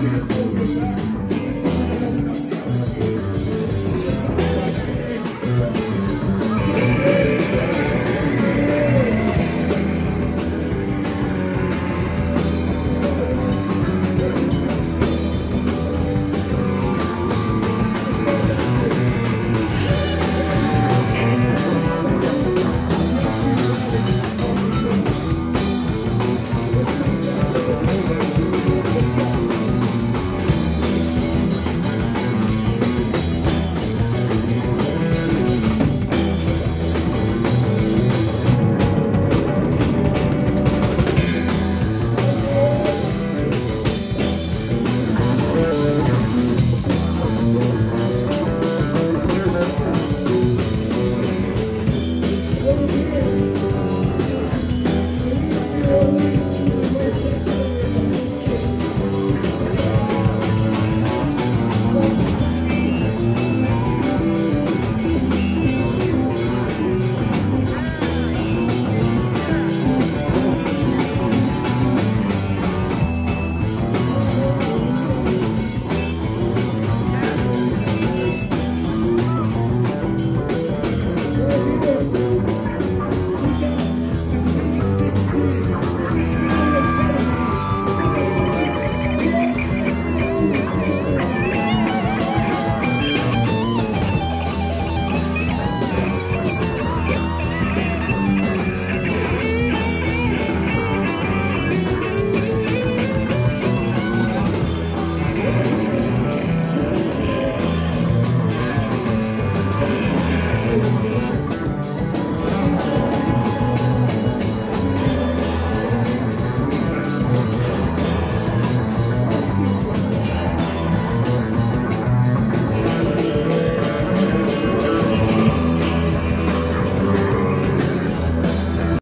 Yeah.